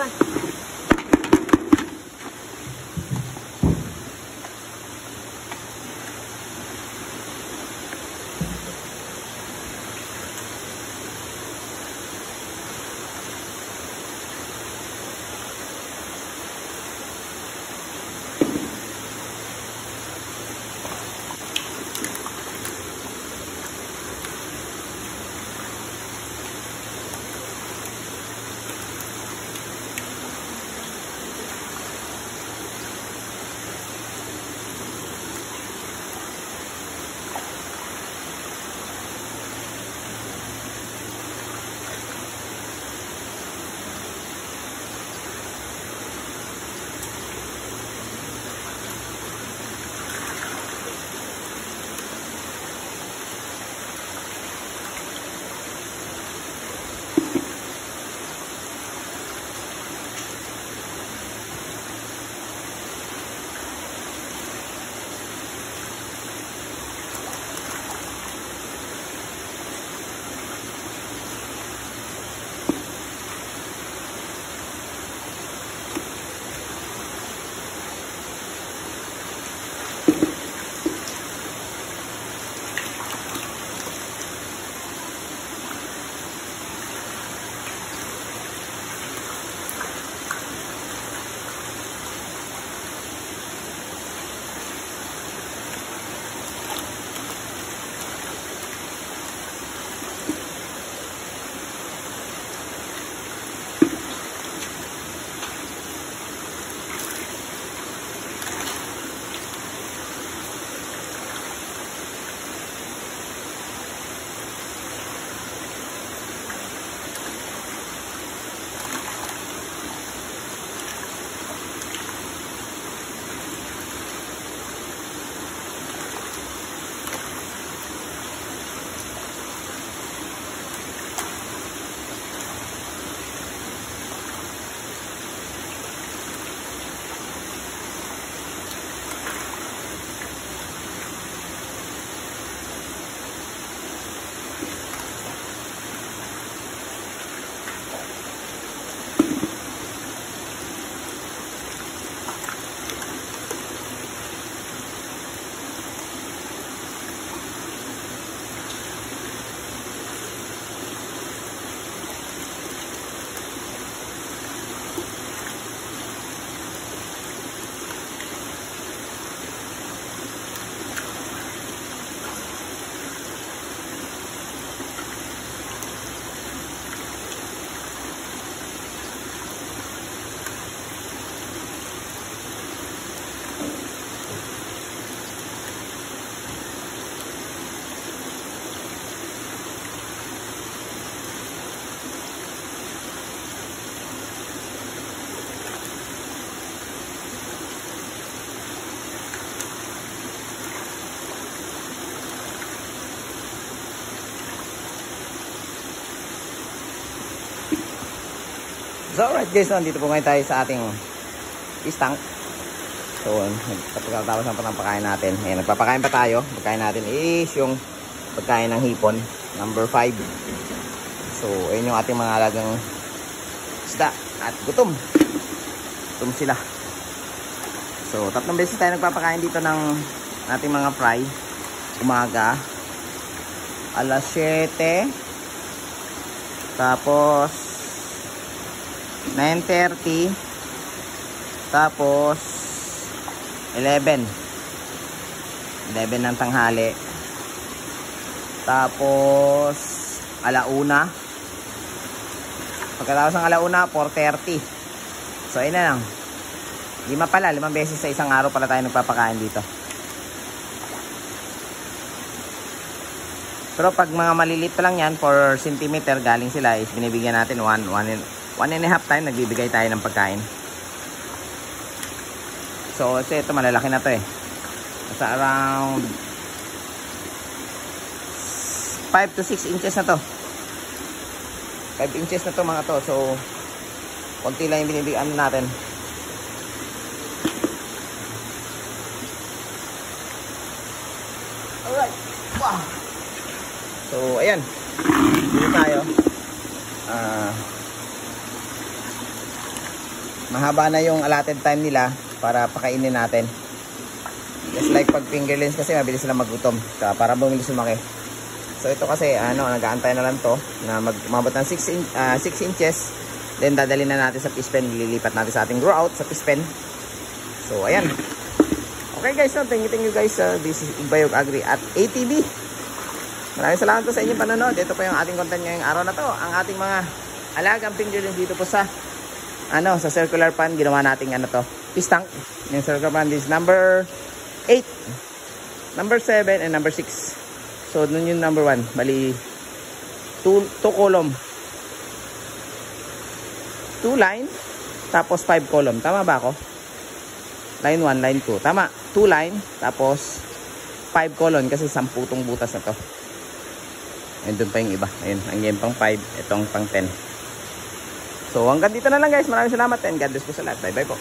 Bye. So alright guys, nandito po ngayon tayo sa ating fish tank. So, pagkatapos ng pagpapakain natin. Ayan, nagpapakain pa tayo. Pagkain natin is yung pagkain ng hipon. Number 5. So, ayun yung ating mga alagang isda at gutom. Gutom sila. So, tatlong beses tayo nagpapakain dito ng ating mga fry. Umaga. Alas 7. Tapos, 9.30. Tapos, 11. 11 ng tanghali. Tapos, alauna. Pagkatapos ng alauna, 4.30. So, ayun na lang. Lima pala, limang beses sa isang araw pala tayo nagpapakain dito. Pero pag mga malilit pa lang yan, 4 cm galing sila, is binibigyan natin 1, 1, 1 and a half time, nagbibigay tayo ng pagkain. So, kasi ito malalaki na to eh. Nasa around 5 to 6 inches na to. 5 inches na to mga to. So, konti lang yung binibigyan natin. Alright. Wow. So, ayan. Dito tayo. Ah... mahaba na yung allotted time nila para pakainin natin. Just like pag fingerlings kasi mabilis sila magutom para bumilis lumaki. So ito kasi ano, nag-aantay na lang to na mag umabot ng 6 in, uh, 6 inches. Then dadalhin na natin sa fish pen, lilipat natin sa ating grow out sa fish pen. So ayan. Okay guys, so thank you, thank you guys. Uh, this is Igbayog Agri at ATV. Maraming salamat po sa inyong panonood. Ito po yung ating content ngayong araw na to. Ang ating mga alagang fingerlings dito po sa ano, sa circular pan, ginawa nating ano to, fish. Yung circular pan is number 8, number 7, and number 6. So, nun yung number 1. Bali, 2 column. 2 line, tapos 5 column. Tama ba ako? Line 1, line 2. Tama. 2 line, tapos 5 column kasi 10 tong butas na to. Ayun doon pa yung iba. Ayun, ang yan pang 5, itong pang 10. So hanggang dito na lang guys. Maraming salamat and God bless po sa lahat. Bye bye po.